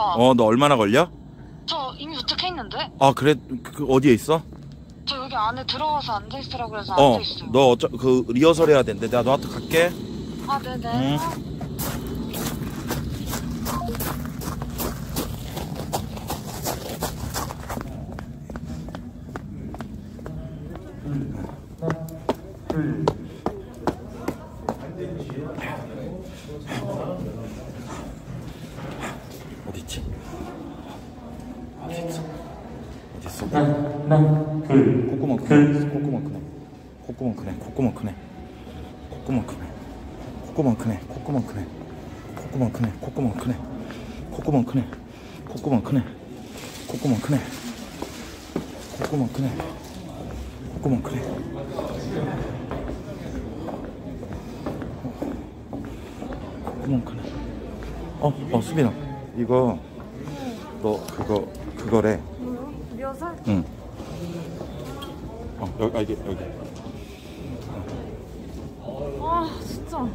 오빠. 어, 너 얼마나 걸려? 저 이미 도착했는데? 아, 그래? 그, 그 어디에 있어? 저 여기 안에 들어와서 앉아 있으라고 해서 어, 앉아 있어요. 너 어쩌, 그, 리허설 해야 되는데. 내가 너한테 갈게. 아, 네네. 응. 어딨지? 어딨어? 어딨어? 하나, 둘, 콧구멍 크네. 콧구멍 크네. 콧구멍 크네. 콧구멍 크네. 콧구멍 크네. 콧구멍 크네. 콧구멍 크네. 콧구멍 크네. 콧구멍 크네. 콧구멍 크네. 콧구멍 크네. 콧구멍 크네. 콧구멍 크네. 콧구멍 크네. 어, 어, 수빈아. 이거 너 그거 그거래. 뭐요? 리허설? 응. 어, 여기, 아, 이게, 여기. 아, 진짜.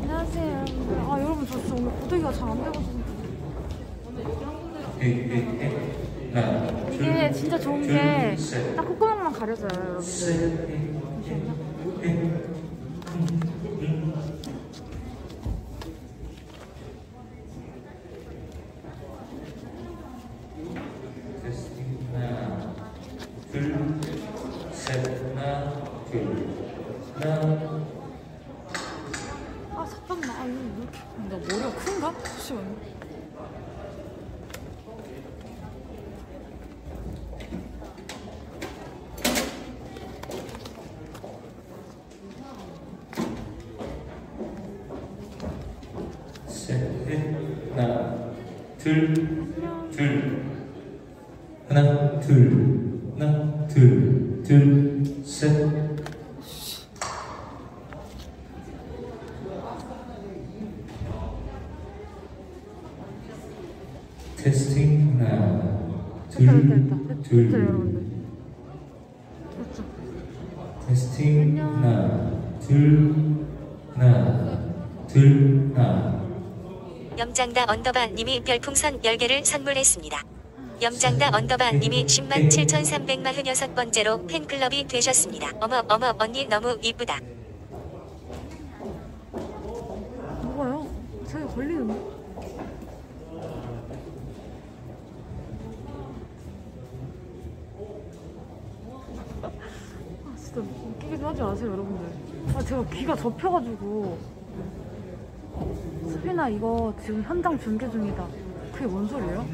안녕하세요, 여러분들. 아, 여러분, 저 진짜 오늘 고데기가 잘 안 돼가지고. 하나, 이게 진짜 좋은 게 딱 콧구멍만 가려져요, 여러분들. 잠시만요. 하나, 둘, 셋, 하나, 둘, 하나, 아, 잠깐만. 아, 이거 왜 이렇게. 나 머리가 큰가? 잠시만요. 셋, 하나, 둘, 둘, 하나, 둘, 하나, 둘, 둘, 셋. 테스팅 하나. 둘, 둘. 테스팅 하나, 둘, 하나, 둘, 하나. 염장다 underbar 님이 별풍선 10개를 선물했습니다. 염장다 언더바 님이 10만 7,346번째로 팬클럽이 되셨습니다. 어머 어머 언니 너무 이쁘다. 뭐가요? 저기 걸리는데? 아 진짜 웃기게 좀 하지 마세요 여러분들 아 제가 귀가 접혀가지고 수빈아 이거 지금 현장 중계 중이다 그게 뭔 소리예요?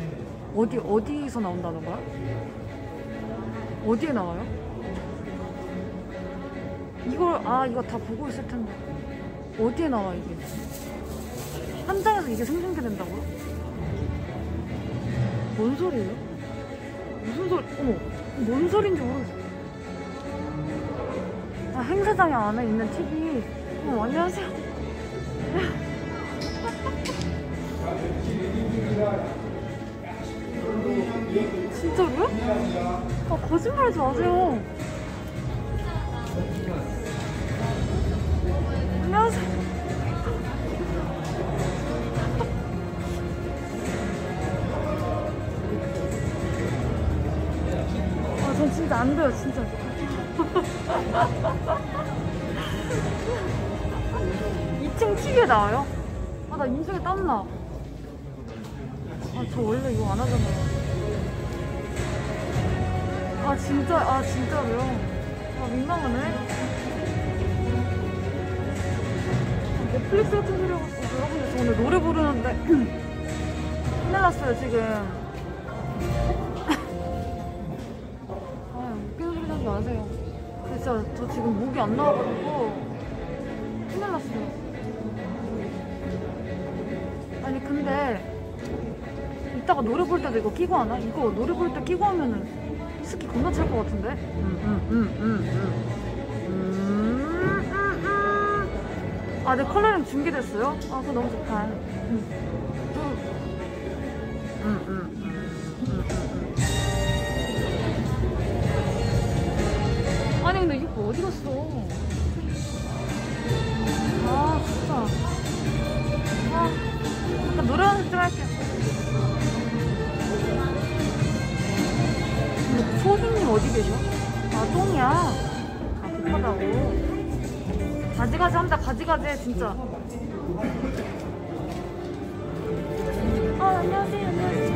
어디 어디서 나온다는 거야? 어디에 나와요? 이걸 아 이거 다 보고 있을 텐데 어디에 나와 이게? 현장에서 이게 생중계된다고요? 뭔 소리예요? 무슨 소리? 어머, 뭔 소리인지 모르겠어. 아, 행사장 안에 있는 TV. 어머, 안녕하세요. 아, 거짓말하지 마세요. 안녕하세요. 아, 전 진짜 안 돼요, 진짜. 2층 TV에 나와요? 아, 나 인중에 땀나. 아, 저 원래 이거 안 하잖아요. 아, 진짜, 아, 진짜로요? 아, 민망하네. 넷플릭스 같은 소리 하고 있어. 여러분들, 저 오늘 노래 부르는데. 났어요, 지금. 아, 웃기는 소리 하지 마세요. 진짜 저 지금 목이 안 나와가지고 났어요. 아니 근데 이따가 노래 볼 때도 이거 끼고 하나? 이거 노래 볼때 끼고 하면은 스키 겁나 찰 것 같은데? 음음음음음 음, 아, 내 컬러링 준비됐어요? 아, 그거 너무 좋다. 음. 음, 음, 음, 음, 음, 음. 아니 근데 이거 어디 갔어? 아 진짜 아 연습 좀 할게 어디 계셔? 아 똥이야. 아 급하다고. 가지가지 한다 가지가지 진짜. 아 안녕하세요 안녕하세요.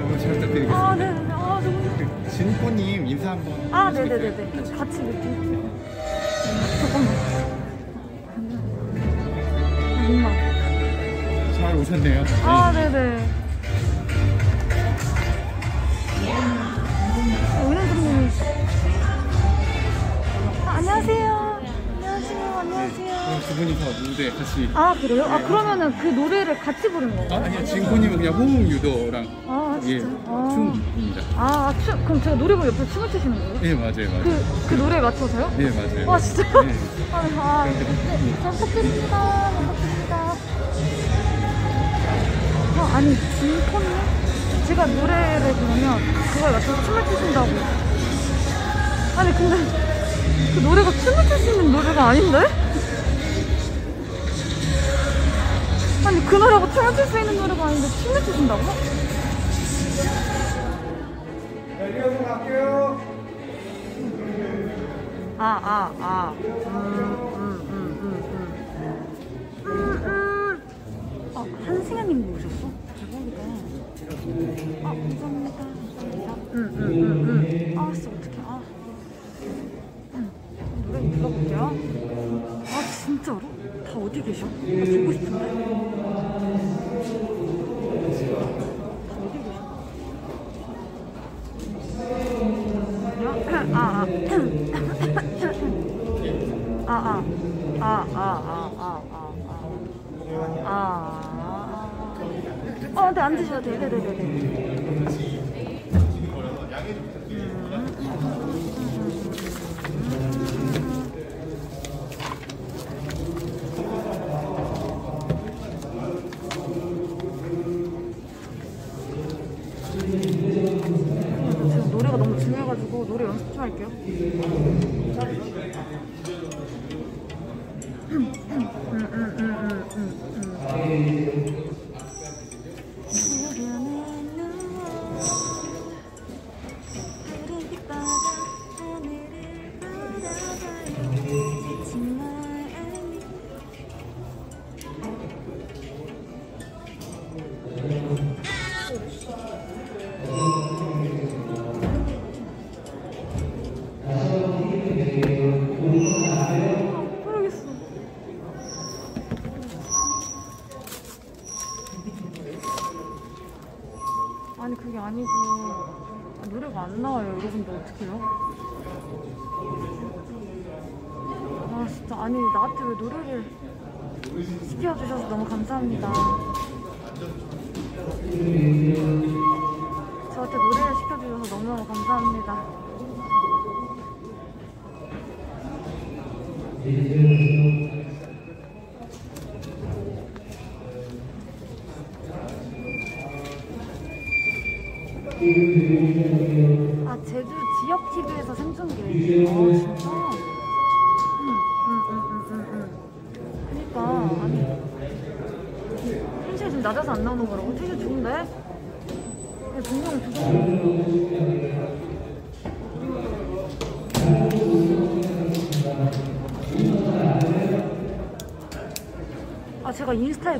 너무 잘 부탁드리겠습니다. 아 네네 아 너무. 진코님 인사 한번. 아 네네네네. 같이 이렇게. 잠깐만. 아 민망. 잘 오셨네요. 아, 네네. 분이서 무대 같이. 아, 그래요? 아, 그러면은 그 노래를 같이 부르는 아, 건가요? 아 니요. 진코님은 그냥 호응 유도랑 아, 예, 진짜. 아. 춤입니다. 아, 춤. 그럼 제가 노래 부르면 옆에 춤을 추시는 거예요? 예, 맞아요, 맞아요. 그, 그 노래에 맞춰서요? 예, 맞아요. 와, 진짜요? 예. 아, 아, 네. 잘 부탁드립니다. 잘 부탁드립니다. 어, 아니, 진코님? 제가 노래를 부르면 그거에 맞춰서 춤을 추신다고. 아니, 근데 그 노래가 춤을 출 수 있는 노래가 아닌데? 아니, 그 노래가 춤을 출수 있는 노래가 아닌데 춤을 추신다고? 아, 아, 아. 음, 음, 음, 음, 음. 음, 음. 아, 한승현님 오셨어? 대박이다. 아, 감사합니다. 감사합니다. 음, 음, 음, 음. 아, 진짜 어떡해. 아. 음, 노래 좀 불러볼게요. 아, 진짜로? 다 어디 계셔? 나 듣고 싶은데. 다 어디 계셔? 아, 아. 아, 아. 아, 아, 아, 아, 아, 아. 아. 어, 네, 앉으셔도 돼요. 네네네네.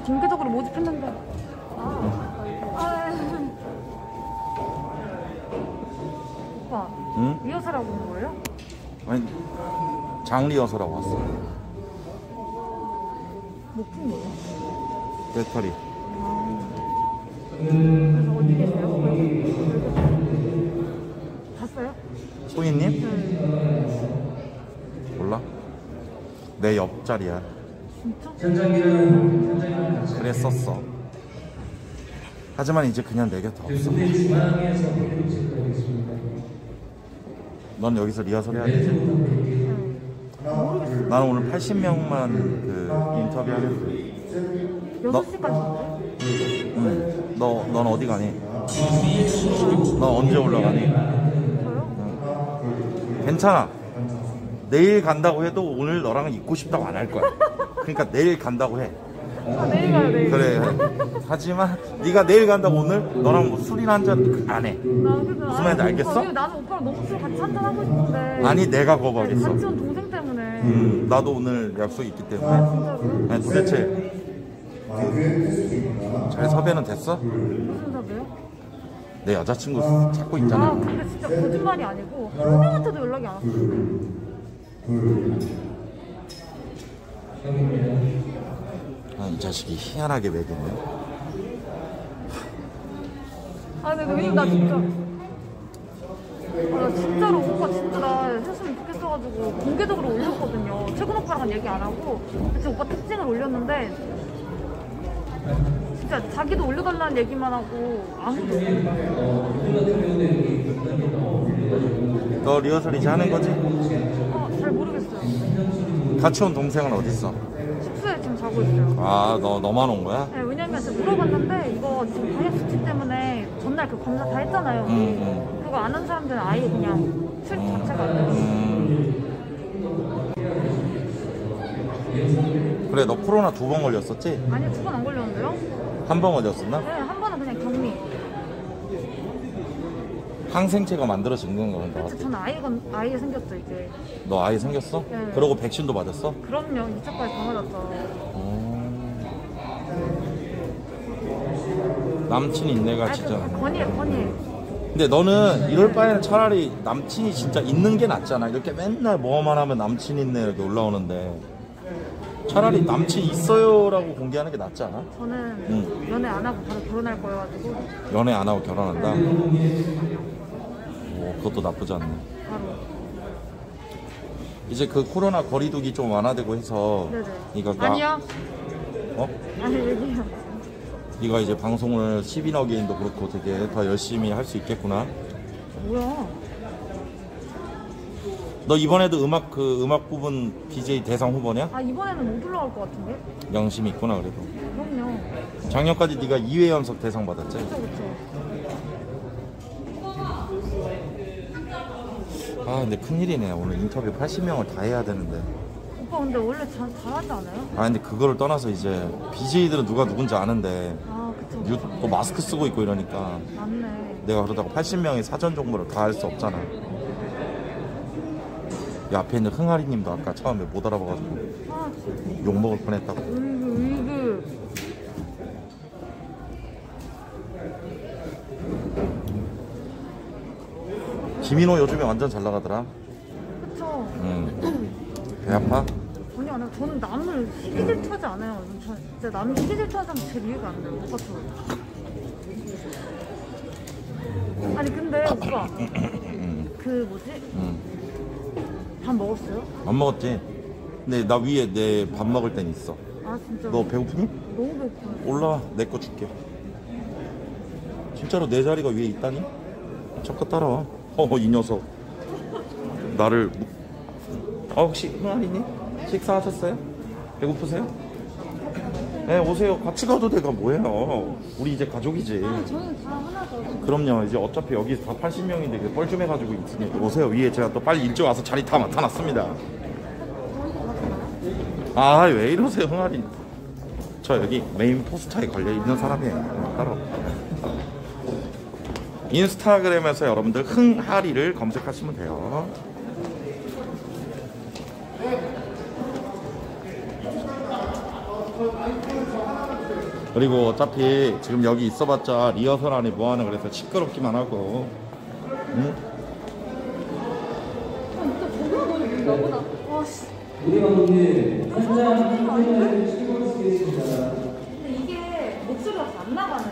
공개적으로 모집했는데. 아. 아. 오빠. 응? 리허설하고 온 거예요? 아니 장리여서라고 왔어 목푼 거예요? 배터리 그래서 어디 계세요? 봤어요? 소희님? 네. 몰라? 내 옆자리야? 현장이라는 현장이라는 가사. 그랬었어 하지만 이제 그냥 내 곁에 없어 체크하겠습니다. 넌 여기서 리허설 해야 되지 나는 오늘 80명만 그 인터뷰 하는데 6시까지 응. 너, 넌 어디 가니? 넌 언제 올라가니? 저요? 괜찮아. 내일 간다고 해도 오늘 너랑 있고 싶다고 안 할 거야. 그러니까 내일 간다고 해. 아, 내일 가요, 내일. 그래. 하지만 네가 내일 간다고 오늘 너랑 뭐 술이나 한잔 안 해. 나 근데 무슨 말인지 알겠어? 나는 오빠랑 너무 술 같이 한잔 하고 싶은데. 아니 내가 거부하겠어. 같이 온 동생 때문에. 음, 나도 오늘 약속이 있기 때문에. 아니, 도대체 잘 섭외는 됐어? 무슨 섭외요? 내 여자친구 찾고 아 있잖아. 근데 진짜 거짓말이 아니고 한 명한테도 연락이 안 왔어. 아, 이 자식이 희한하게 매겼네. 아 근데 왜냐면 나 진짜 아, 나 진짜로 오빠 진짜 나 했으면 좋겠어가지고 공개적으로 올렸거든요. 최근 오빠랑 얘기 안 하고 진짜 오빠 특징을 올렸는데 진짜 자기도 올려달라는 얘기만 하고 아무도 너 리허설 이제 하는 거지? 같이 온 동생은 어딨어? 숙소에 지금 자고 있어요. 아, 너, 너만 온 거야? 네, 왜냐면 제가 물어봤는데 이거 지금 방역 수칙 때문에 전날 그 검사 다 했잖아요. 우리. 음, 그거 안 한 사람들은 아예 그냥 출 자체가 안 돼요. 음. 그래, 너 코로나 두 번 걸렸었지? 아니 두 번 안 걸렸는데요? 한 번 걸렸었나? 네, 한 번은 그냥 격리. 항생체가 만들어진 건가 본다. 그래서 저는 아이가 아이 생겼죠 이제. 너 아이 생겼어? 네. 그러고 백신도 맞았어? 그럼요 2차까지 다 맞았죠. 어. 남친 인내가 진짜. 그 건이에요 건이에요. 근데 너는 이럴 바에는 차라리 남친이 진짜 있는 게 낫잖아. 이렇게 맨날 뭐만 하면 남친 있네 이렇게 올라오는데 차라리 남친 있어요라고 공개하는 게 낫지 않아? 저는 응. 연애 안 하고 바로 결혼할 거여가지고 연애 안 하고 결혼한다? 오, 그것도 나쁘지 않네. 바로. 이제 그 코로나 거리두기 좀 완화되고 해서 네네. 이거 나- 아니요. 어? 아니 얘기해요. 네가 이제 방송을 12너게인도 그렇고 되게 더 열심히 할 수 있겠구나. 뭐야? 너 이번에도 음악 그 음악 부분 BJ 대상 후보냐? 아 이번에는 못 올라갈 것 같은데? 영심이 있구나 그래도. 그럼요. 작년까지 네가 2회 연속 대상 받았지? 그쵸 그쵸. 아 근데 큰일이네 오늘 인터뷰 80명을 다 해야 되는데 오빠 근데 원래 잘 잘하지 않아요? 아 근데 그거를 떠나서 이제 BJ들은 누가 누군지 아는데 아 그쵸. 유, 또 마스크 쓰고 있고 이러니까 맞네. 내가 그러다가 80명의 사전 정보를 다 할 수 없잖아 이 앞에 있는 흥아리 님도 아까 처음에 못 알아봐가지고 아 진짜. 욕먹을 뻔했다고 으이그 으이그. 김인호 요즘에 완전 잘 나가더라 그쵸. 음. 배 아파? 안 해요. 저는 남을 시기 질투하지 않아요. 저 진짜 남 시기 질투하는 사람 제일 이해가 안 돼요. 오빠처럼. 아니 근데 오빠 그 뭐지? 음. 밥 먹었어요? 안 먹었지? 근데 나 위에 내 밥 먹을 땐 있어 아 진짜 너 배고프니? 너무 배고파요. 올라와 내 거 줄게 진짜로 내 자리가 위에 있다니? 잠깐 따라와 어 이 녀석 나를 무- 어 혹시 흥아리니? 식사하셨어요? 배고프세요? 네 오세요. 같이 가도 돼가 뭐예요? 우리 이제 가족이지. 저는 다 하나죠. 그럼요. 이제 어차피 여기 다 80명인데 뻘쭘해가지고 있으니 오세요. 위에 제가 또 빨리 일찍 와서 자리 다 맡아놨습니다. 아 왜 이러세요 흥아리? 저 여기 메인 포스터에 걸려있는 사람이에요. 따로. 인스타그램에서 여러분들 흥하리를 검색하시면 돼요 그리고 어차피 지금 여기 있어봤자 리허설 안에 뭐하는 그래서 시끄럽기만 하고 응? 우리 감독님 현장 아닌데? 시겠습니다 근데 이게 목소리가 잘안 나가네.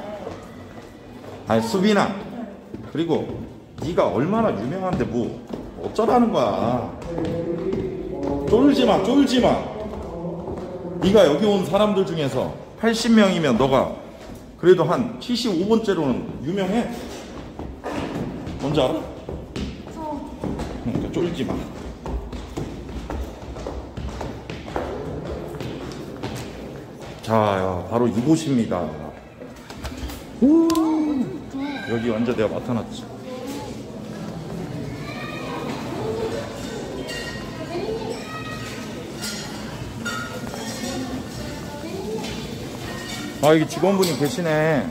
아니 수빈아 그리고 네가 얼마나 유명한데 뭐 어쩌라는 거야 쫄지마 쫄지마 네가 여기 온 사람들 중에서 80명이면 너가 그래도 한 75번째로는 유명해. 뭔지 알아? 저 그러니까 쫄지 마. 자 야, 바로 이곳입니다. 오, 여기 완전 내가 맡아놨지 아 여기 직원분이 계시네.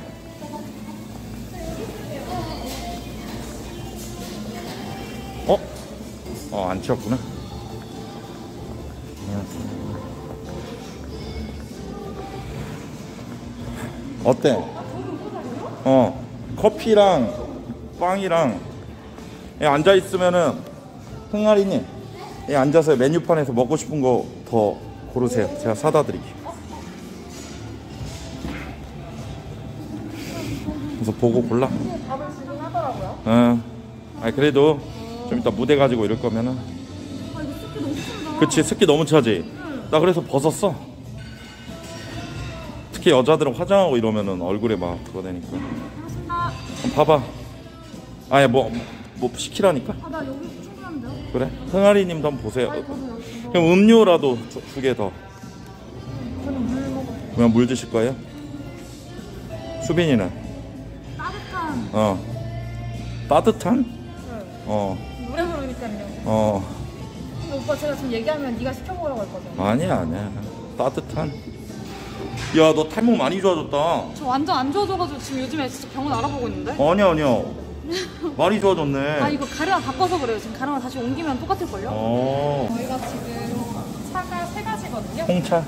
어? 어 안 치웠구나. 어때? 어 커피랑 빵이랑 예, 앉아 있으면은 흥아리님 예, 앉아서 메뉴판에서 먹고 싶은 거 더 고르세요. 제가 사다 드릴게요. 그래서 보고 골라. 밥을 주긴 하더라고요. 어. 아니 그래도 좀 이따 무대 가지고 이럴 거면은. 아 이거 습기 너무 심다. 그치 습기 너무 차지. 나 그래서 벗었어. 특히 여자들은 화장하고 이러면은 얼굴에 막 그거 되니까. 아, 한번 봐봐. 아니 뭐뭐 시키라니까. 아, 나 여기 충분한데요? 그래. 흥아리님도 한번 보세요. 아니 저도 여기 이거 그럼 음료라도 두 개 더. 저는 물 먹어. 그냥 물 드실 거예요? 수빈이는? 따뜻한 어. 따뜻한? 어. 어. 노래 부르니까요. 어. 근데 오빠 제가 지금 얘기하면 네가 시켜 먹으라고 했거든. 아니야 아니야. 따뜻한. 야 너 탈모 많이 좋아졌다. 저 완전 안 좋아져가지고 지금 요즘에 진짜 병원 알아보고 있는데. 아니야 아니야. 많이 좋아졌네. 아 이거 가르마 바꿔서 그래요. 지금 가르마 다시 옮기면 똑같을걸요? 어. 저희가 지금 차가 세 가지거든요. 홍차.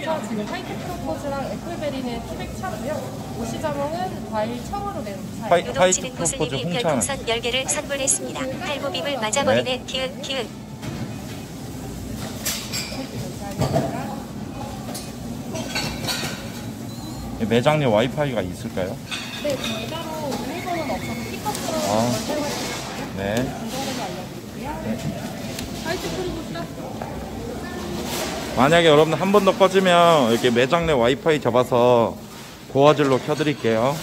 홍차 지금 화이트 프로포즈랑 애플베리는 티백 차고요. 오시자몽은 과일 청으로 낸 차예요. 화이- 화이트 프로포즈 고수님이 홍차는? 별풍선 10개를 선물했습니다. 탈모빔을 맞아버리네 키읔 키읔. 매장 내 와이파이가 있을까요? 네, 저희 따로 일본은 없어서 피커스로 아. 사용할 수 있어요. 네. 이거는 알려드릴게요. 화이트 프로보다 만약에 여러분 한 번 더 꺼지면 이렇게 매장 내 와이파이 잡아서 고화질로 켜드릴게요.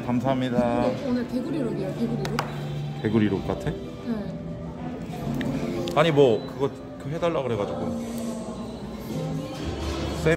네, 감사합니다. 오늘 개구리룩이에요 개구리룩. 개구리룩 같아? 네. 아니 뭐 그거 그거 해달라 그래가지고 쌤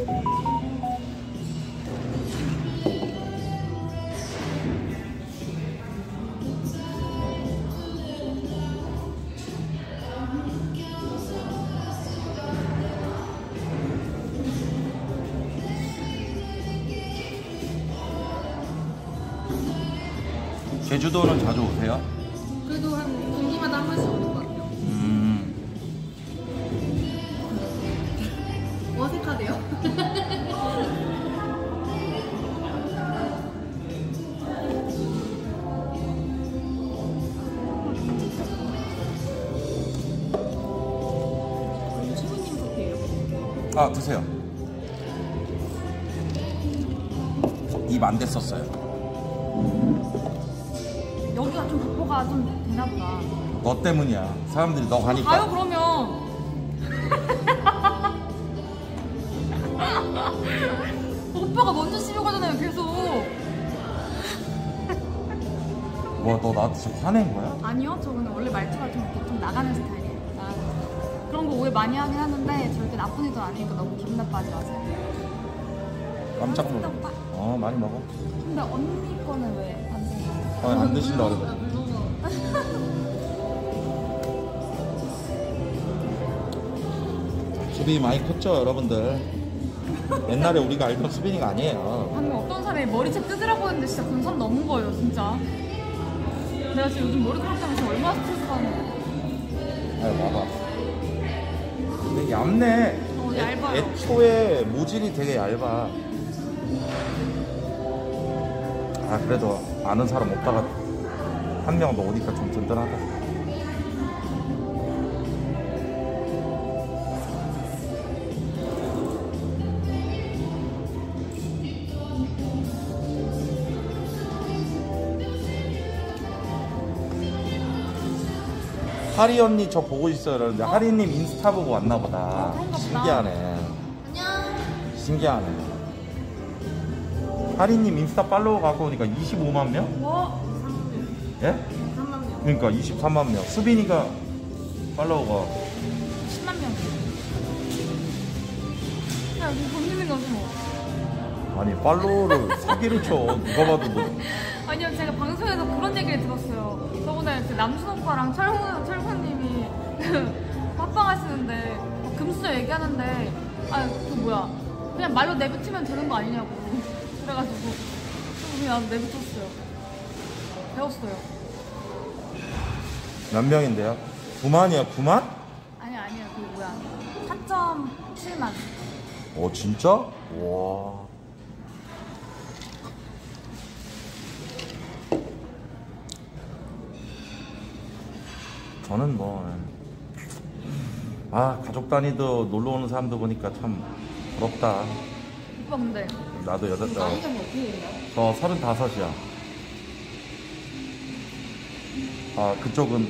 입 안 됐었어요. 여기가 좀 확보가 좀 되나 보다. 너 때문이야. 사람들이 너 가니까. 가요 그러면. 오빠가 먼저 씹어가잖아요 계속. 뭐너 나한테 지금 화낸 거야? 아니요, 저 근데 원래 말투가 좀 이렇게 좀 나가는 스타일이에요. 나가는 스타일. 그런 거 오해 많이 하긴 하는데 절대 나쁜 의도 아니니까 너무 기분 나빠하지 마세요. 깜짝 놀라. 어 많이 먹어. 근데 언니 거는 왜 안 드세요? 아, 안 드신다 그러더라고. 수빈이 많이 컸죠 여러분들. 옛날에 우리가 알던 수빈이가 아니에요. 방금 어떤 사람이 머리채 뜯으라고 했는데 진짜 근선 넘은 거예요, 진짜. 내가 지금 요즘 머리 그렇다면 지금 얼마나 스트레스 받는데. 아유 봐봐. 근데 얇네. 어, 얇아요. 애, 애초에 모질이 되게 얇아. 아 그래도 아는 사람 없다가 한 명 더 오니까 좀 든든하다. 하리 언니 저 보고 있어요. 그러는데 하리님 인스타 보고 왔나 보다. 보다. 신기하네. 안녕. 신기하네. 하리님 인스타 팔로워 갖고 오니까 25만 명? 뭐? 예? 3만 그러니까 23만 명. 수빈이가 팔로워가 10만 명. 야, 이거 본인은 거지 뭐. 아니 팔로워를 사기를 쳐. 누가 봐도 너. 아니요, 제가 방송에서 그런 얘기를 들었어요. 저번에 그 남순 오빠랑 철훈, 철훈님이 합방 하시는데 뭐 금수저 얘기하는데 아, 그 뭐야. 그냥 말로 내뱉으면 되는 거 아니냐고. 그래가지고 그냥 내뱉었어요. 배웠어요. 몇 명인데요? 9만이야 9만? 아니, 아니요. 그 뭐야. 4.7만. 어 진짜? 와. 저는 뭐, 아, 가족 단위도 놀러 오는 사람도 보니까 참 부럽다. 오빠 근데 나도 여자, 저, 나이가 뭐 어떻게 되나요? 저 서른다섯이야. 아, 그쪽은,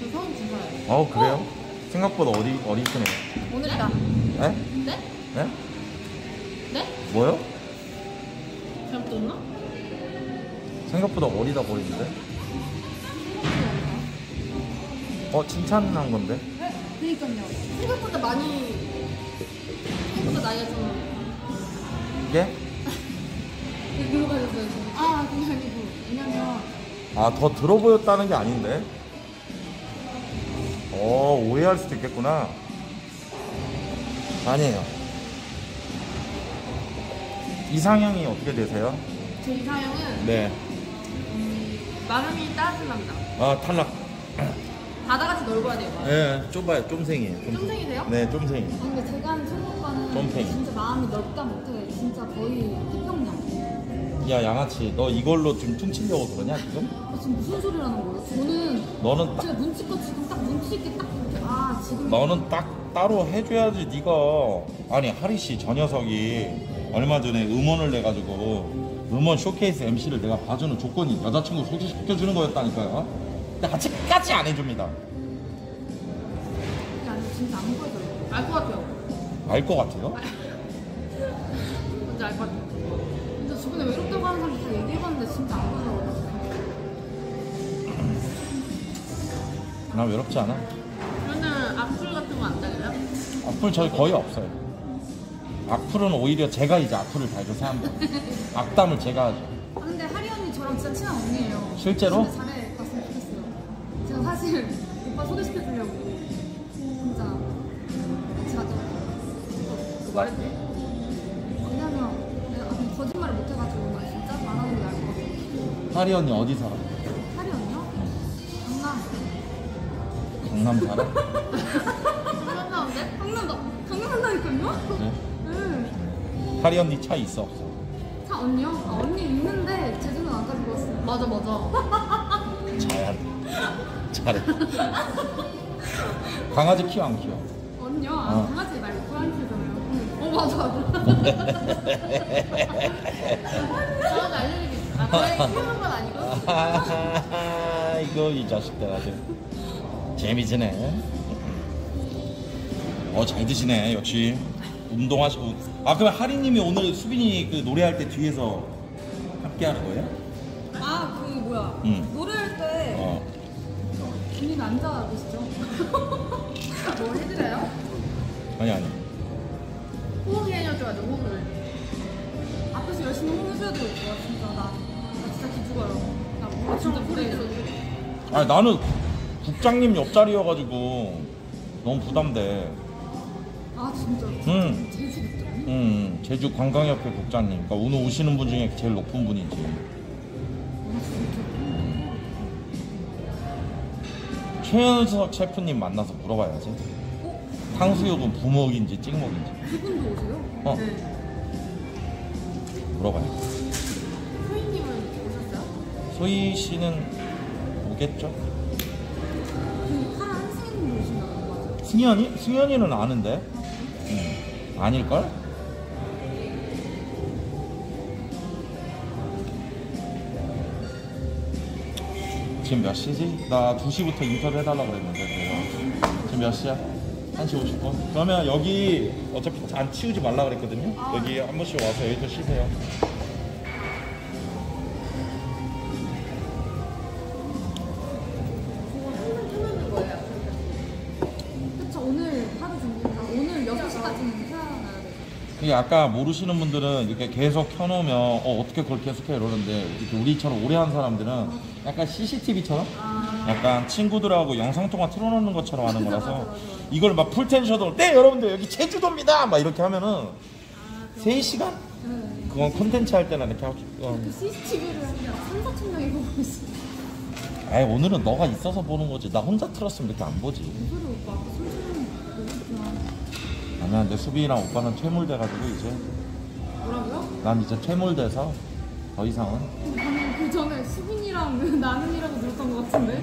저두 살. 어, 그래요? 생각보다 어리, 어리시네. 오늘이다. 에? 네? 에? 네? 뭐요? 잘못 들었나? 생각보다 어리다 보이는데? 어, 칭찬한 건데? 그니까요. 생각보다 많이 생각보다 나이가 좀이 가졌어요. 아 그게 아니고 왜냐면 아, 더 들어 보였다는 게 아닌데? 어, 오해할 수도 있겠구나. 아니에요. 이상형이 어떻게 되세요? 제 이상형은 네. 마음이 따뜻한 남자. 아, 탈락. 바다같이 넓어야 돼요. 마음이. 네, 좁아요. 쫌생이에요. 쫌생. 쫌생이세요? 네, 쫌생이. 근데 제가 아는 청 오빠는 쫌팽이. 진짜 마음이 넓다 못해 진짜 거의 태평양 야, 양아치. 너 이걸로 좀 퉁치려고 그러냐, 지금? 아, 지금 무슨 소리라는 거예요? 저는 너는 딱 제가 눈치껏 지금 딱 눈치 있게 딱 아 지금 너는 딱 따로 해줘야지 네가 아니 하리 씨 저 녀석이 얼마 전에 음원을 내 가지고 음원 쇼케이스 MC를 내가 봐주는 조건이 여자친구 소개시켜주는 거였다니까요. 근데 아직까지 안 해줍니다. 아니고 진짜 안 보여져요 알 것 같아요. 알 것 같아요. 뭔지 알 것 같아요. 나 외롭지 않아. 그러면 악플 같은 거 안 달려요? 악플 저희 거의 없어요. 악플은 오히려 제가 이제 악플을 달죠 사람들. 악담을 제가 하죠. 아, 근데 하리 언니 저랑 진짜 친한 언니예요 실제로? 진짜 잘해봤으면 좋겠어요 제가 사실 오빠 소개시켜주려고 진짜 같이 가자 그 말했대. 왜냐면 내가 거짓말을 못해가지고 나 진짜 말하는 게 나을 것 같아 하리 언니 어디 살아? 강남 살아? 상관없는데? 강남 나 강남 산다니까요? 네. 응. 하리 언니 차 있어 없어? 차 언니요? 아, 언니 있는데 제주는 안 가지고 왔어요. 맞아 맞아. 잘해. 잘해. 강아지 키워 안 키워? 언니요? 아, 어. 강아지 말고 고양이 키우잖아요. 어 맞아 맞아. 아, 고양이 키우는 건 아니고. 아, 이거 이 자식들 아주 재미지네. 어 잘 드시네 역시 운동하시고. 아 그럼 하리님이 오늘 수빈이 그 노래할 때 뒤에서 함께 하는 거예요? 아 그 뭐야 응. 노래할 때 어. 언니는 앉아 계시죠? 뭐 해드려요? 아니 아니. 호흡이 해줘가지고 호흡을. 앞에서 열심히 되고 있어 진짜 나, 나 진짜 기죽어요. 나 뭐, 진짜 그래. 아 나는 국장님 옆자리여가지고 너무 부담돼. 아 진짜. 응. 제주 있죠? 음, 제주 관광협회 국장님. 그러니까 오늘 오시는 분 중에 제일 높은 분이지. 최현석 셰프님 만나서 물어봐야지. 탕수육은 부먹인지 찍먹인지. 그분도 오세요? 어, 네. 물어봐야 지. 소희님은 오셨어요? 소희 씨는 오겠죠? 승현이? 승현이는 아는데? 음, 아닐걸? 지금 몇 시지? 나 2시부터 인터뷰 해달라고 그랬는데 내가 지금 몇 시야? 1시 50분? 그러면 여기 어차피 안 치우지 말라 그랬거든요? 여기 한 번씩 와서 여기서 쉬세요 그게 아까 모르시는 분들은 이렇게 계속 켜놓으면 어 어떻게 그걸 계속해 이러는데 이렇게 우리처럼 오래 한 사람들은 약간 CCTV처럼 약간 친구들하고 영상 통화 틀어놓는 것처럼 하는 거라서 이걸 막 풀텐션으로 네 여러분들 여기 제주도입니다 막 이렇게 하면은 3시간 그건 콘텐츠 할 때나 이렇게 하고 어. 그 CCTV를 그냥 3, 4천 명이 보고 있어. 아이 오늘은 너가 있어서 보는 거지 나 혼자 틀었으면 이렇게 안 보지 오빠 3천 명 보고 있구나. 아니야 근데 수빈이랑 오빠는 퇴물돼가지고 이제 뭐라고요? 난 이제 퇴물돼서 더 이상은 나는 그 전에 수빈이랑 나는이라고 들었던 것 같은데.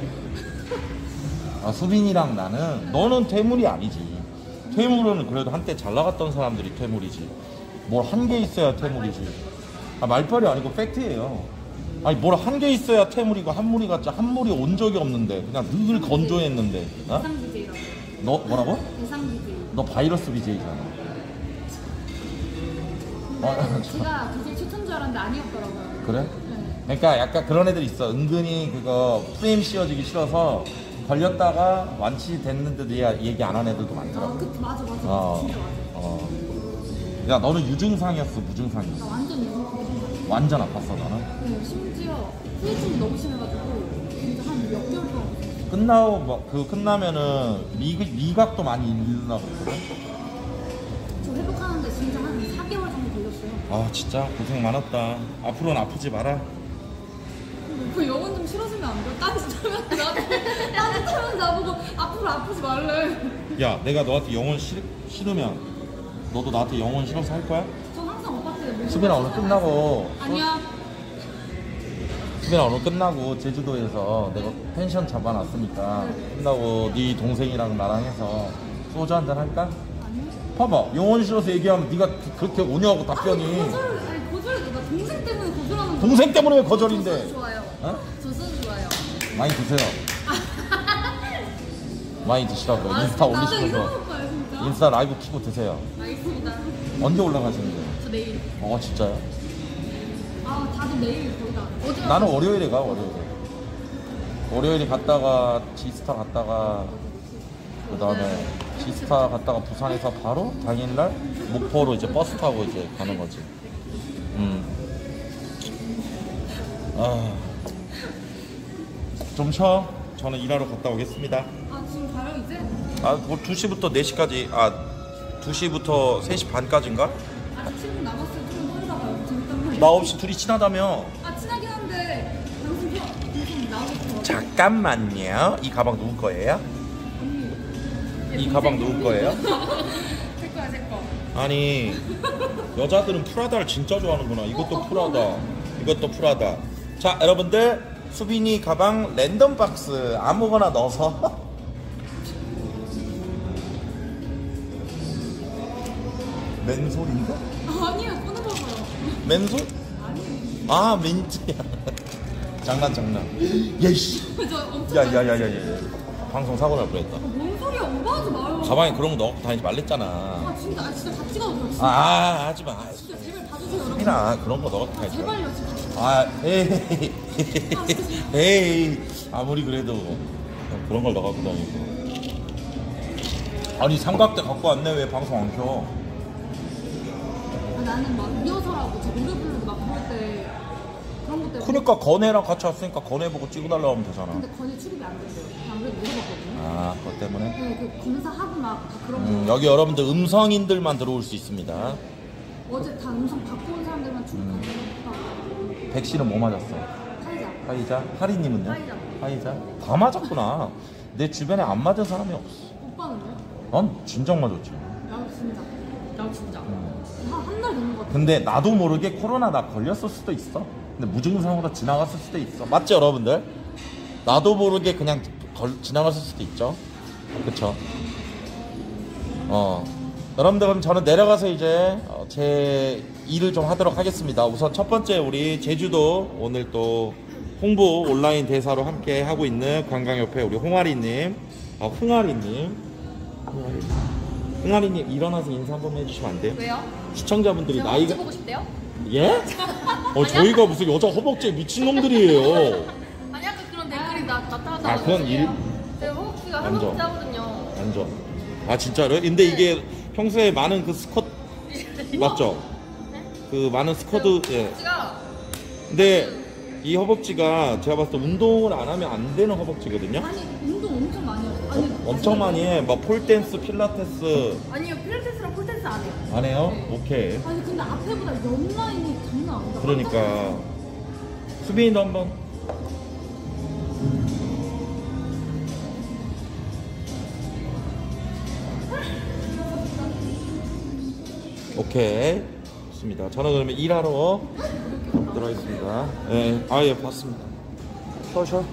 아, 수빈이랑 나는 너는 퇴물이 아니지. 퇴물은 그래도 한때 잘 나갔던 사람들이 퇴물이지. 뭘 한 개 있어야 퇴물이지. 아, 말빨이 아니고 팩트예요. 아니 뭘 한 개 있어야 퇴물이고 한 무리 같지 한 무리 온 적이 없는데 그냥 늘 건조했는데. 어? 대상 BJ라고. 너 뭐라고? 대상 BJ. 너 바이러스 BJ잖아. 어, 제가 BJ 추천 줄 알았는데 아니었더라고요. 그래? 네. 그러니까 약간 그런 애들 있어. 은근히 그거 프레임 씌워지기 싫어서 걸렸다가 완치됐는데도 얘- 얘기 안 한 애들도 많더라고. 아, 그 맞아 맞아. 어. 진짜 맞아. 어. 야, 너는 유증상이었어, 무증상이었어. 나 완전 이거 완전 아팠어, 너는. 네, 심지어 후유증이 너무 심해가지고 진짜 한 몇 개월 동안. 끝나고, 뭐, 그, 끝나면은, 미, 미각도 많이 잃나 보거든? 저 회복하는데 진짜 한 4개월 정도 걸렸어요. 아, 진짜 고생 많았다. 앞으로는 아프지 마라. 그 영혼 좀 실어주면 안 돼요? 딴짓하면 나도 딴짓하면 나보고 앞으로 아프지 말래. 야, 내가 너한테 영혼 싫, 싫으면, 너도 나한테 영혼 싫어서 할 거야? 전 항상 오빠한테 뭐 수빈아, 오늘 끝나고, 아니야. 수빈아, 오늘 끝나고, 제주도에서 내가 펜션 잡아놨으니까, 끝나고, 네 동생이랑 나랑 해서 소주 한잔 할까? 봐봐, 영혼 싫어서 얘기하면 네가 그렇게 오냐고 답변이. 아니 거절 아니 거절 나 동생 때문에 거절하는 거. 동생 때문에 왜 저 거절인데? 소주 좋아요. 어? 저 소주 좋아요. 많이 드세요. 많이 드시라고 아, 인스타 나도 올리시면서 이상한 거예요 진짜. 인스타 라이브 키고 드세요. 알겠습니다. 언제 올라가시는 거예요? 저 내일. 어 진짜요? 아 다들 내일 다. 어제 나는 월요일에 가 월요일에. 월요일에 갔다가 지스타 갔다가 그 다음에 지스타 갔다가 부산에서 바로 당일날 목포로 이제 버스 타고 이제 가는 거지. 음. 아. 좀 쉬어. 저는 일하러 갔다 오겠습니다. 아 지금 가요 이제? 아, 뭐 2시부터 4시까지, 아, 2시부터 3시 반까지인가? 아직 7분 남았어요. 나 없이 둘이 친하다며. 아 친하긴 한데 방송 켜 방송 나오겠어. 잠깐만요. 이 가방 누구 거예요? 이 가방 누구 거예요? 제 거야 제 거. 아니, 여자들은 프라다를 진짜 좋아하는구나. 이것도 프라다, 이것도 프라다. 자, 여러분들, 수빈이 가방 랜덤 박스 아무거나 넣어서. 맨솔인가? 아니에요. 아, 멘트야. 장난, 장난. 예씨. 저 엄청. 야, 야, 야, 야, 야. 방송 사고 날 뻔했다. 뭔 소리야 오버하지 마요. 가방에 그런 거 넣고 다니지 말랬잖아. 아 진짜 아 진짜 같이 가도 돼요. 진짜. 아, 하지 마. 진짜 제발 봐주세요 여러분. 수빈아, 그런 거 넣고 아, 다니지 마. 제발요 진짜. 아, 에이. 에이. 아무리 그래도 그런 걸 넣어갖고 다니고. 아니, 삼각대 갖고 왔네. 왜 방송 안 켜? 아, 나는 막 리허설하고 제 노래 부르고 막 그럴 때 그런 것 때문에. 그러니까 건혜랑 같이 왔으니까 건혜 보고 찍어달라고 하면 되잖아. 근데 건이 출입이 안 됐어요. 안 그래도 물어봤거든요. 아, 그것 때문에? 네, 그 검사하고 막다 그런 거. 음, 여기 여러분들 음성인들만 들어올 수 있습니다. 어제 다 음성 받고 온 사람들만 출입하고 음. 백신은 뭐 맞았어? 하이자? 하리님은요? 하이자? 다 맞았구나. 내 주변에 안 맞은 사람이 없어. 오빠는요? 난 진작 맞았지. 야 진짜. 야 진짜. 음. 한한 달 되는 것 같아. 근데 나도 모르게 코로나 나 걸렸을 수도 있어. 근데 무증상으로 지나갔을 수도 있어. 맞죠, 여러분들? 나도 모르게 그냥 걸, 지나갔을 수도 있죠. 그쵸? 어. 여러분들, 그럼 저는 내려가서 이제 어, 제 일을 좀 하도록 하겠습니다. 우선 첫 번째, 우리 제주도 오늘 또 홍보 온라인 대사로 함께 하고 있는 관광협회 우리 홍아리님, 아, 홍아리님. 홍아리. 홍아리님, 일어나서 인사 한 번만 해주시면 안 돼요? 왜요? 시청자분들이 제가 나이가. 보고 싶대요? 예? 어 저희가 무슨 여자 허벅지에 미친 놈들이에요. 아니 아까 그런 댓글이 나 나타났다. 아 그건 일 제가 허벅지가 완전. 허벅지 하거든요. 완전. 아 진짜로? 근데 이게 평소에 많은 그 스쿼트 맞죠? 그 많은 스쿼트 예. 제가 근데 이 허벅지가 제가 봤을 때 운동을 안 하면 안 되는 허벅지거든요. 아니 엄청 많이 해요. 아니 엄청 많이 해. 막 pole dance, 필라테스 아니요 필라테스랑 pole dance 안 해요. 안 해요? 오케이. 아니 근데 앞에보다 옆라인이 장난 아니다. 그러니까 수빈이도 한번. 오케이 좋습니다. 저는 그러면 일하러 들어가겠습니다. 예, 아예 봤습니다. 쉬어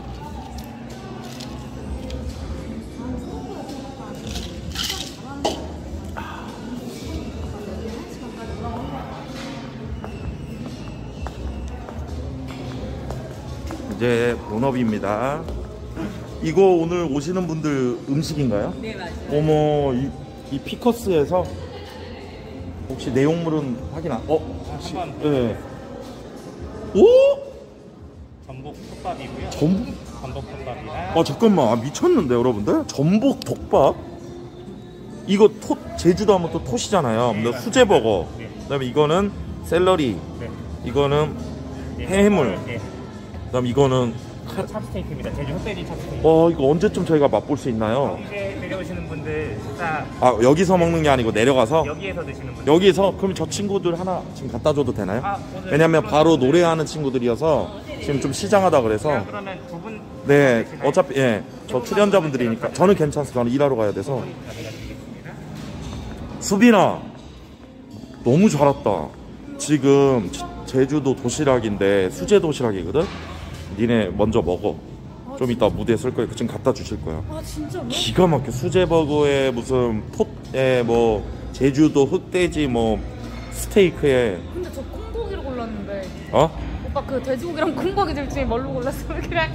이제 본업입니다. 이거 오늘 오시는 분들 음식인가요? 네 맞아요. 어머 이, 이 피커스에서 혹시 내용물은 확인 안? 어? 혹시? 네. 오? 전복 솥밥이고요. 전복? 전복 솥밥이랑 아 잠깐만 아, 미쳤는데 여러분들? 전복 덮밥? 이거 톳 제주도 하면 또 톳이잖아요. 네. 수제버거. 네. 그다음에 이거는 샐러리. 네. 이거는 네, 해물. 네. 그다음 이거는 찹스테이크입니다. 제주 흑돼지 찹스테이크. 어 이거 언제쯤 저희가 맛볼 수 있나요? 이제 내려오시는 분들 식사 아 여기서 먹는 게 아니고 내려가서? 여기에서 드시는 분들. 여기서? 그럼 저 친구들 하나 지금 갖다 줘도 되나요? 아, 오늘 왜냐면 바로 노래하는 친구들이어서 지금 좀 시장하다 자, 그래서. 그러면 두 분 네 어차피 예저 출연자분들이니까. 저는 괜찮습니다. 저는 일하러 가야 돼서. 수빈아 너무 잘 왔다. 지금 제- 제주도 도시락인데 수제 도시락이거든 니네 먼저 먹어 좀 이따 무대에 쓸 거니까 지금 갖다 주실 거야 아 진짜로? 기가 막혀 수제버거에 무슨 톳에 뭐 제주도 흑돼지 뭐 스테이크에 근데 저 콩고기를 골랐는데 어? 오빠 그 돼지고기랑 콩고기 둘 중에 뭘로 골랐어? 그냥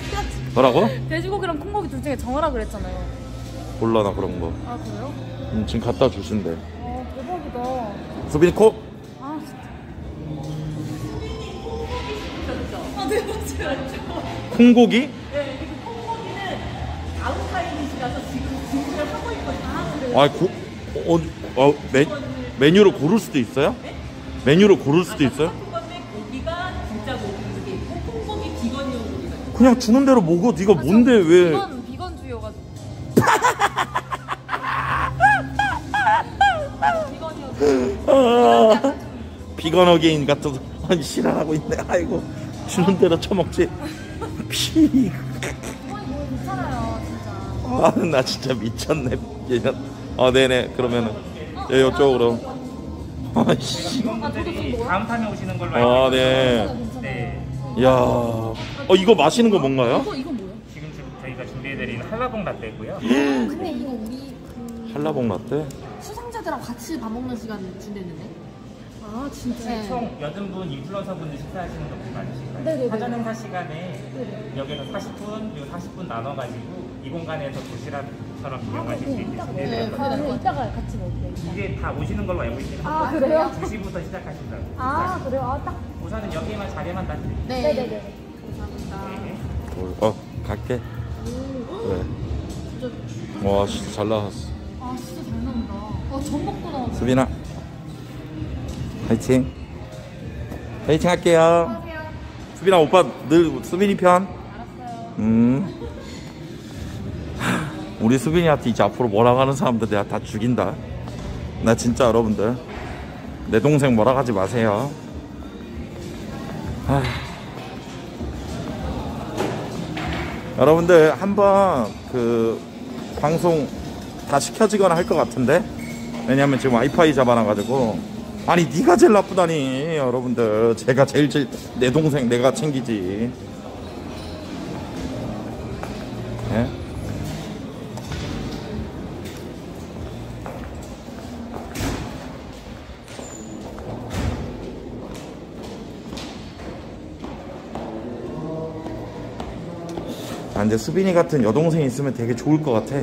뭐라고? 돼지고기랑 콩고기 둘 중에 정하라 그랬잖아요. 몰라 나 그런 거아 그래요? 음, 지금 갖다 주신대 아 대박이다. 수빈이 코? 콩고기? 아, 고, 어, 어, 메, 메뉴를 고를 수도 있어요? 메뉴를 고를 수도 있어요? 그냥 주는 대로 먹어. 네가 뭔데 왜? vegan vegan주의여가지고. 아, Begin Again 같은 아니 실현하고 있네. 아이고 주는 대로 처먹지. 피. 아, 나 진짜 미쳤네. 얘는. 아, 네네. 그러면은 예, 이쪽으로. 아씨. 직원분들이 다음 판에 오시는 걸로 알고 아, 있어요. 네. 네. 야. 어, 이거 마시는 거 뭔가요? 이거 이거 뭐야? 지금 주- 저희가 준비해드린 한라봉 라떼고요. 근데 이거 우리 그 한라봉 라떼? 수상자들하고 같이 밥 먹는 시간 준비했는데. 아 진짜. 총 80분 인플루언서 분들 식사하시는 분들 많으실까요? 네네네. 사전 행사 시간에 여기서 40분 그리고 40분 나눠가지고 이 공간에서 도시락처럼 이용하실 수 있게 준비해드렸거든요. 아, 그럼 이따가 같이 먹을게요. 이게 다 오시는 걸로 알고 있어요. 아, 그래요? 2시부터 시작하신다고. 아 그래요? 아 딱. 우선은 여기만 자리만 다 드릴게요. 네. 네네네. 감사합니다. 네. 어, 갈게. 그래. 와, 진짜 잘 나왔어. 아 진짜 잘 나온다. 어 전복도 나온다. 수빈아. 화이팅. 화이팅 할게요. 수빈아, 오빠 늘 수빈이 편. 알았어요. 음. 하, 우리 수빈이한테 이제 앞으로 뭐라고 하는 사람들 내가 다 죽인다. 나 진짜 여러분들. 내 동생 뭐라 하지 마세요. 하. 여러분들 한번 그 방송 다시 켜지거나 할 것 같은데 왜냐면 지금 와이파이 잡아놔가지고 아니 네가 제일 나쁘다니 여러분들. 제가 제일 제일 내 동생 내가 챙기지. 예? 아 근데 수빈이 같은 여동생 있으면 되게 좋을 것 같아.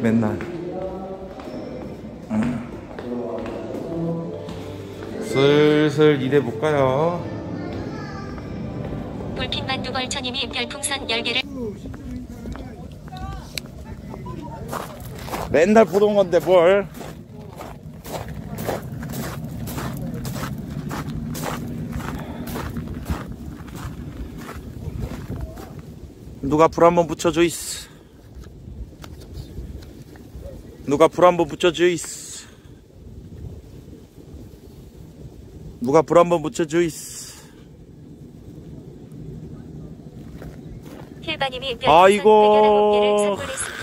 맨날 슬슬 일해볼까요? 볼핀 만두 벌처님이 별풍선 10개를 맨날 보던 건데 뭘? 누가 불 한번 붙여줘 있어 누가 불 한번 붙여줘 있어 누가 불 한번 있어 힐바님이 아이고. 별풍선 109개를 선물했습니다.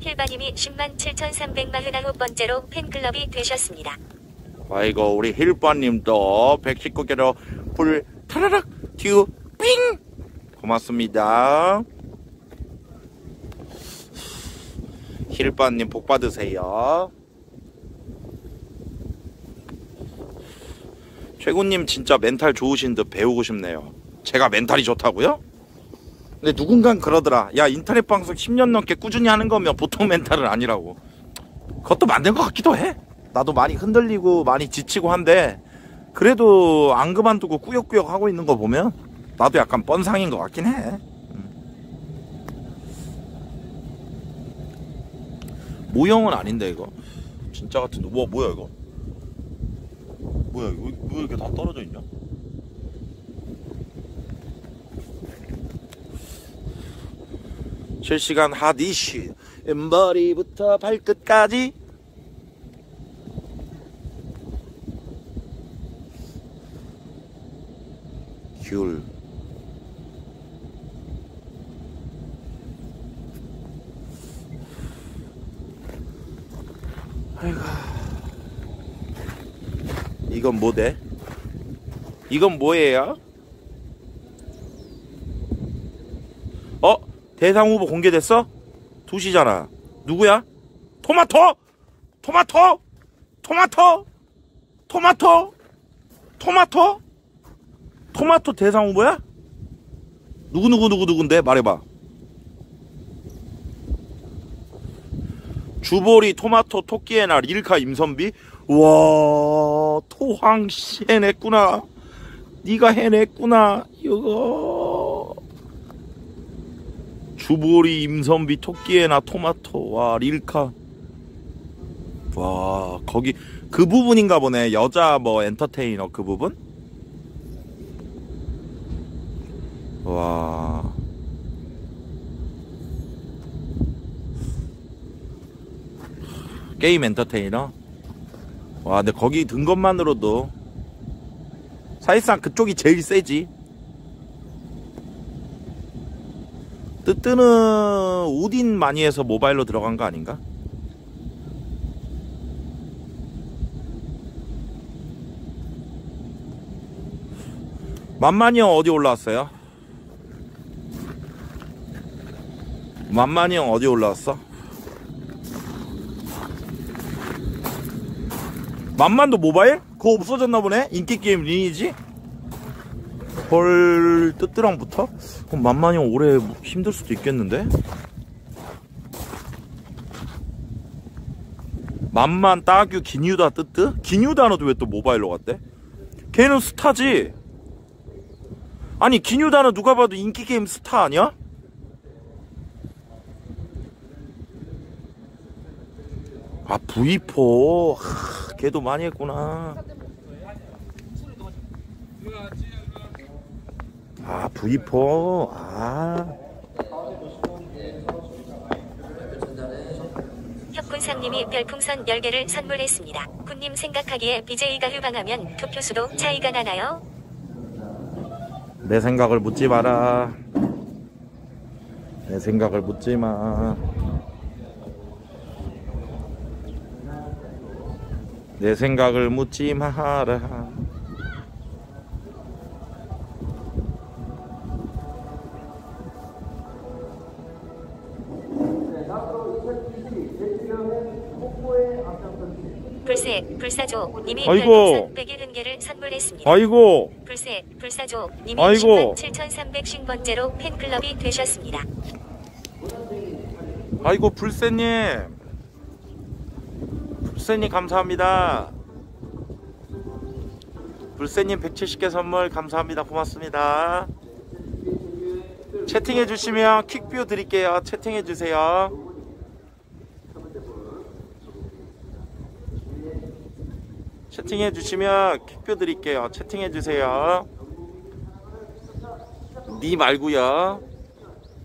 힐바님이 10만 7,349번째로 팬클럽이 되셨습니다. 아이고 우리 힐바님도 119개로 불 타라락 튀우 삥 고맙습니다 힐바님 복 받으세요 최군님 진짜 멘탈 좋으신 듯 배우고 싶네요 제가 멘탈이 좋다고요? 근데 누군간 그러더라 야 인터넷 방송 10년 넘게 꾸준히 하는 거면 보통 멘탈은 아니라고 그것도 맞는 것 같기도 해. 나도 많이 흔들리고 많이 지치고 한데 그래도 안 그만두고 꾸역꾸역 하고 있는 거 보면 나도 약간 뻔상인 것 같긴 해. 음. 모형은 아닌데 이거 진짜 같은데 와 뭐야 이거 뭐야 왜 이렇게 다 떨어져 있냐? 실시간 하디시 머리부터 발끝까지. 귤. 아이고 이건 뭐대? 이건 뭐예요? 어? 대상 후보 공개됐어? 2시잖아. 누구야? 토마토! 토마토! 토마토! 토마토! 토마토? 토마토 대상 후보야? 누구누구 누구 누군데? 말해봐. 주보리 토마토 토끼의 날 일카 임선비? 와 토황 씨 해냈구나. 네가 해냈구나. 이거. 주보리 임선비 토끼에나 토마토 와 릴카 와 거기 그 부분인가 보네 여자 뭐 엔터테이너 그 부분 와 게임 엔터테이너 와 근데 거기 든 것만으로도 사실상 그쪽이 제일 세지 뜨뜨는 우딘 많이 해서 모바일로 들어간 거 아닌가? 만만이 형 어디 올라왔어요? 만만이 형 어디 올라왔어? 만만도 모바일? 그거 없어졌나 보네? 인기게임 리니지? 헐 뜨뜨랑 붙어? 그럼 만만히 형 올해 힘들 수도 있겠는데? 만만 따규 기뉴다 뜨뜨? 기뉴다너도 왜 또 모바일로 갔대? 걔는 스타지 아니 기뉴다는 누가 봐도 인기게임 스타 아니야? 아 V4 하, 걔도 많이 했구나 아 V4 아 혁군상님이 별풍선 10개를 선물했습니다. 군님 생각하기에 BJ가 휴방하면 투표수도 차이가 나나요? 내 생각을 묻지 마라. 내 생각을 묻지 마. 내 생각을 묻지 마라. 불새, 불사조 님이 아이고. 별풍선 171개를 선물했습니다. 아이고, 불새, 불사조 님이 아이고. 10만 7,300씩번째로 팬클럽이 되셨습니다. 아이고 불새님, 불새님 감사합니다. 불새님 170개 선물 감사합니다. 고맙습니다. 채팅해 주시면 퀵뷰 드릴게요. 채팅해 주세요. 채팅해 주시면 퀵뷰 드릴게요. 채팅해 주세요. 니 말고요.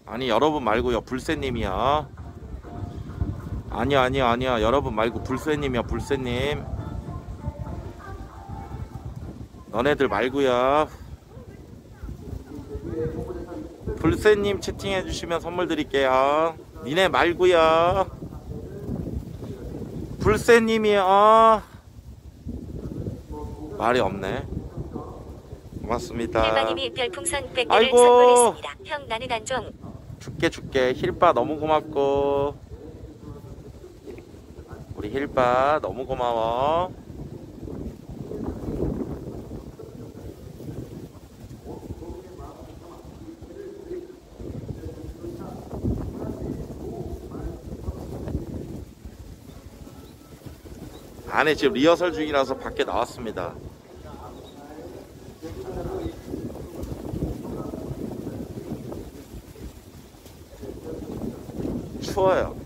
아니 여러분 말고요 불새님이야 아니야 아니야 아니야. 여러분 말고 불새님이야 불새님. 너네들 말고요 불새님 채팅해 주시면 선물 드릴게요. 니네 말고요 불새님이요 말이 없네. 고맙습니다. 힐바님이 별풍선 100개를 아이고. 선물했습니다. 형 나는 안종. 줄게 줄게. 힐바 너무 고맙고 우리 힐바 너무 고마워 안에 지금 리허설 중이라서 밖에 나왔습니다 추워요.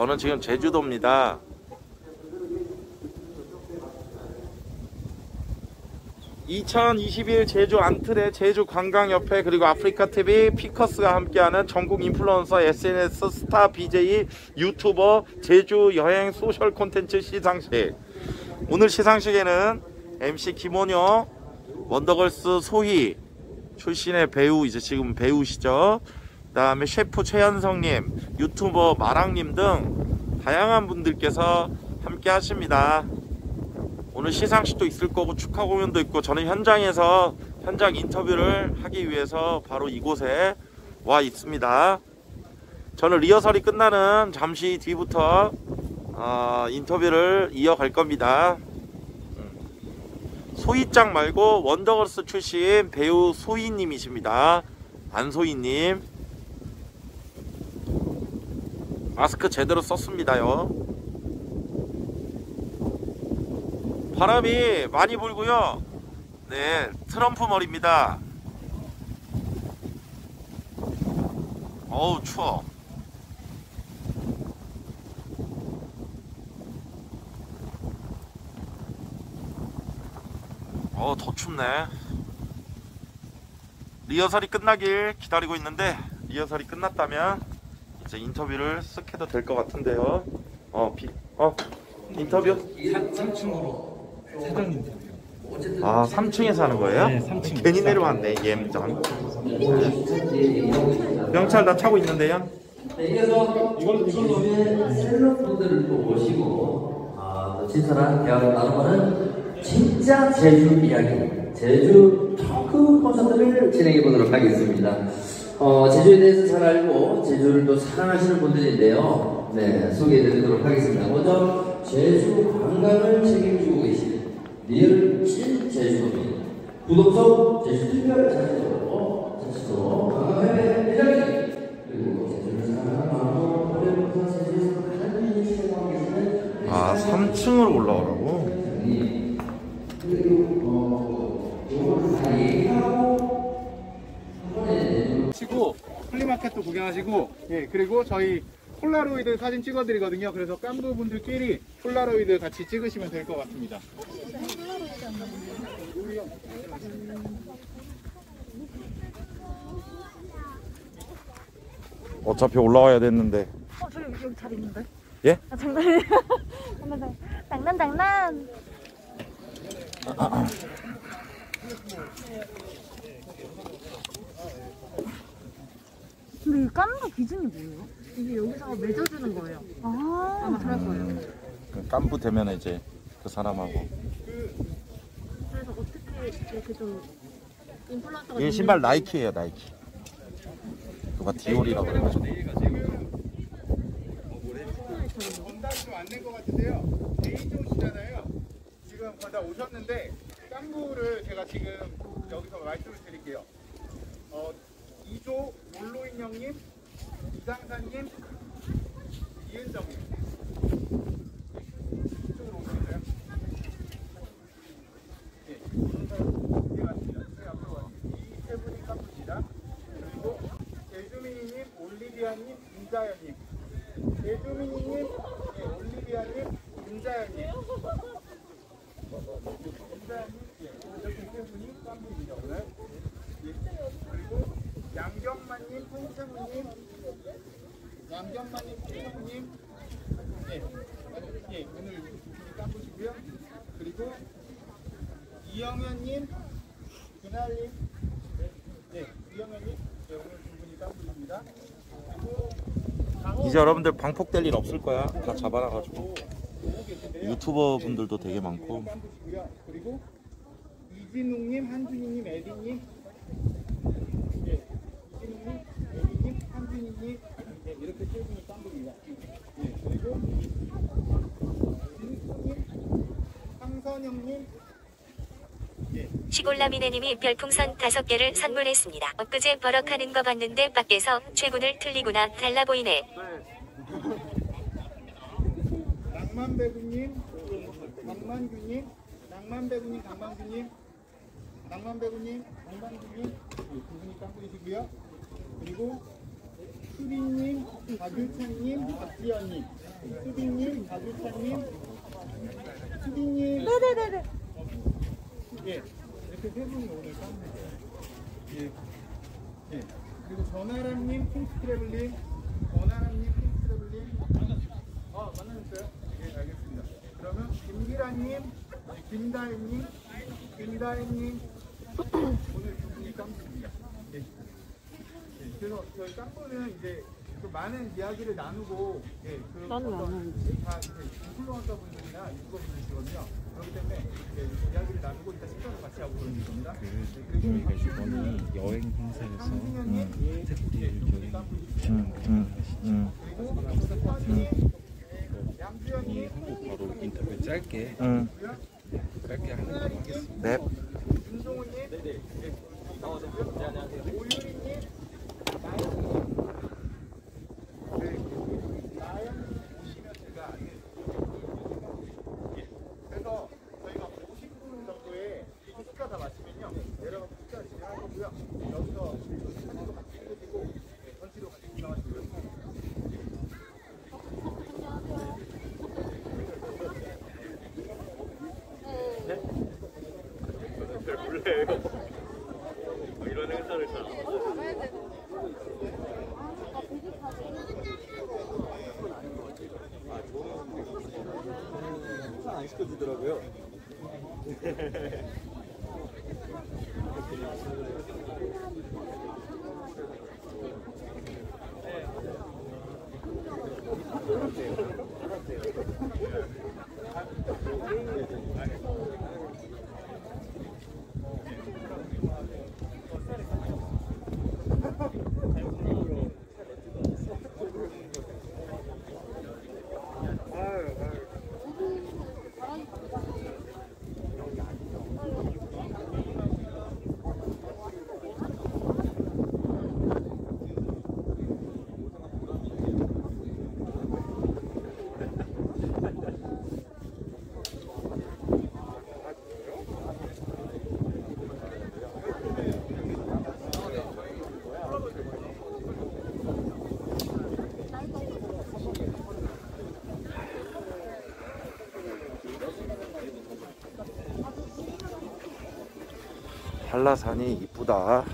저는 지금 제주도입니다. (2021) 제주 안틀의 제주 관광협회 그리고 아프리카TV 피커스가 함께하는 전국 인플루언서 SNS 스타 BJ 유튜버 제주 여행 social 콘텐츠 시상식 오늘 시상식에는 MC 김원효 원더걸스 소희 출신의 배우 이제 지금 배우시죠. 그 다음에 셰프 최현석님, 유튜버 마랑님 등 다양한 분들께서 함께 하십니다. 오늘 시상식도 있을 거고 축하 공연도 있고 저는 현장에서 현장 인터뷰를 하기 위해서 바로 이곳에 와 있습니다. 저는 리허설이 끝나는 잠시 뒤부터 어, 인터뷰를 이어갈 겁니다. 소희짱 말고 원더걸스 출신 배우 소희님이십니다. 안소희님. 마스크 제대로 썼습니다요. 바람이 많이 불고요. 네, 트럼프 머리입니다. 어우, 추워. 어, 더 춥네. 리허설이 끝나길 기다리고 있는데 리허설이 끝났다면 이제 인터뷰를 쓱 해도 될 것 같은데요. 어, 비, 어, 인터뷰? 3층으로 사장님 아, 3층에서 하는 거예요? 네, 3층. 괜히 내려왔네, 예엠장. 명찰 다 차고 있는데요. 이래서 이걸 이걸로 셀럽분들을 또 모시고 아, 또 친절한 대화를 나눠보는 진짜 제주 이야기, 제주 토크 콘서트를 진행해 보도록 하겠습니다. 어, 제주에 대해서 잘 알고 제주를 또 사랑하시는 분들인데요. 네, 소개해 드리도록 하겠습니다. 먼저 제주 관광을 책임지고 계신 리얼 찐 제주도민 구독성 제주 특별 자치도 자치도 관광회의 회장님 그리고 제주를 사랑하는 마음으로 올해부터 제주에서 가장 시행하고 계시는 아, 3층으로 올라오라고? 치고 플리마켓도 구경하시고 예 그리고 저희 폴라로이드 사진 찍어드리거든요. 그래서 깐부 분들끼리 폴라로이드 같이 찍으시면 될 것 같습니다. 어차피 올라와야 됐는데. 어 저기 여기 자리 있는데? 예? 아 장난이야. 장난 장난 장난. 근데 이 깐부 기준이 뭐예요? 이게 여기서 맺어주는 거예요. 아, 아마 그럴 거예요. 그 깐부 되면 이제 그 사람하고. 그래서 어떻게 이렇게 좀 인플루언서가 이 신발 나이키예요, 나이키. 누가 디올이라고 그래가지고. 건담이 좀안된것 같은데요. 개인종시잖아요. 지금 거의 다 오셨는데 깐부를 제가 지금 여기서 말씀을 드릴게요. 어, 2조 몰로인 형님, 이상사님, 이은정님. 이쪽으로 오실까요? 네, 네 맞습니다. 저희 앞으로 와주세요. 이세 분이 깐부입니다. 그리고 제주민이님, 올리비아님, 김자연님. 제주민이님, 네, 올리비아님, 김자연님. 이렇게 세 분이 깐부입니다 오늘. 예. 그리고 양경만님, 통채무님, 양경만님, 통채무님, 예, 예, 오늘 두 분이 깐부시고요. 그리고 이영현님, 그날님, 예, 이영현님, 예, 오늘 두 분이 깐부입니다. 그리고 강호 이제 여러분들 방폭될 일 없을 거야. 다 잡아놔가지고. 유튜버 분들도 되게 많고. 깐부시고요. 그리고 이진웅님, 한준희님, 에디님, 예, 예, 이렇게 세 분이 깐부입니다. 예, 그리고 진수님, 황선영님, 예, 시골라미네님이 별풍선 5개를 선물했습니다. 엊그제 버럭하는 거 봤는데 밖에서 최군을 틀리구나 달라 보이네. 낭만배구님, 강만규님, 낭만배구님, 강만규님, 낭만배구님, 강만규님, 두 분이 깜빡이시고요. 그리고 수빈님, 박유찬님, 박지연님, 수빈님, 박유찬님, 수빈님. 네네네네. 예, 이렇게 세 분이 오늘 깜빡이세요. 예, 예. 그리고 전아람님, 킹스트래블님, 전아람님, 킹스트래블님. 아, 만나셨어요? 예, 알겠습니다. 그러면 김기란님, 김다혜님, 김다혜님, 오늘 두 분이 깜부입니다. 예. 예, 그래서 저희 깜부는 이제 그 많은 이야기를 나누고, 예, 그 어떤 다 이제 인플루언서 분들이나 유튜버 분들이시거든요. 그렇기 때문에 이야기를 나누고 일단 식사를 같이 하고 그러는 겁니다. 예, 그리고 저희가 이번에 여행 행사에서 스태프들 저희 응, 응, 응, 그리고 수환님, 양주현님, 바로 인터뷰 짧게 응. 짧게 하는 걸로 하겠습니다. 넵. 윤종훈님, 네, 나와주세요. 네, 안녕하세요. 오유리님, 나연님, 네, too. 한라산이 이쁘다.